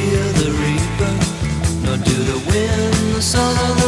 fear the reaper, nor do the wind, the sun, or the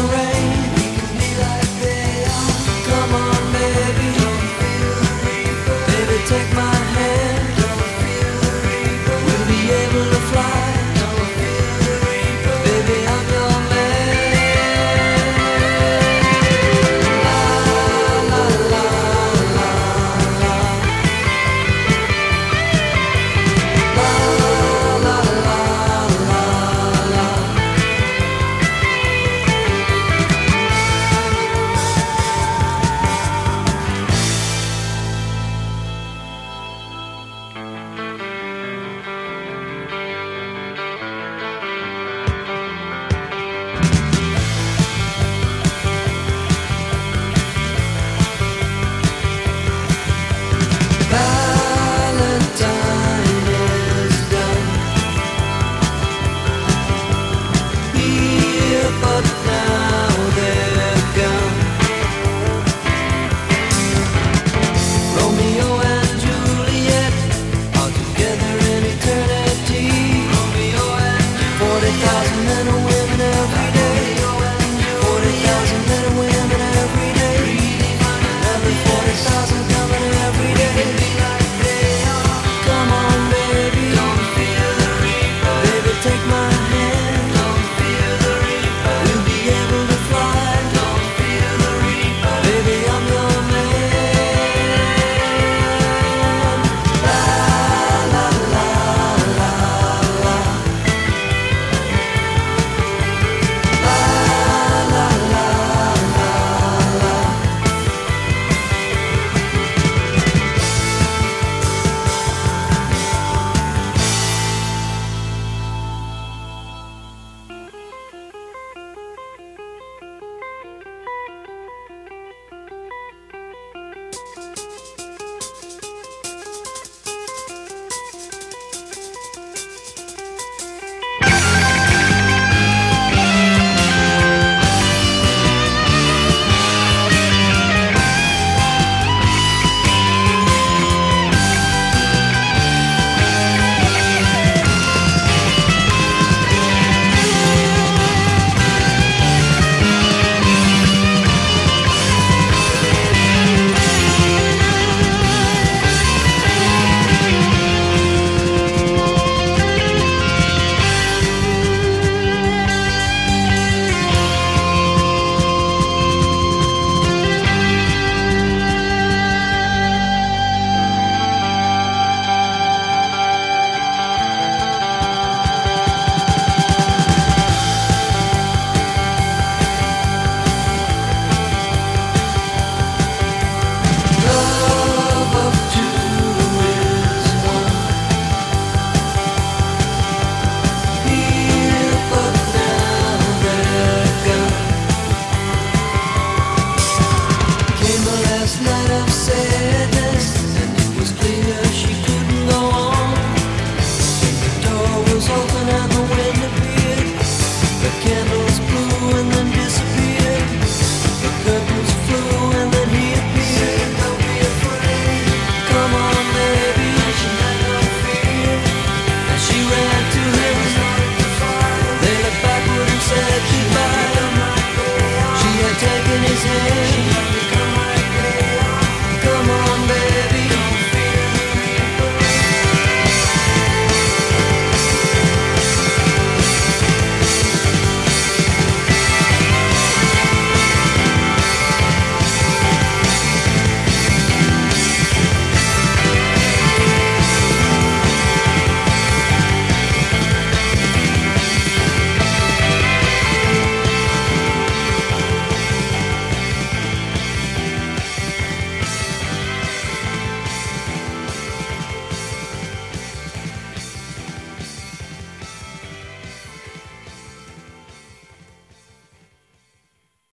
thousand and women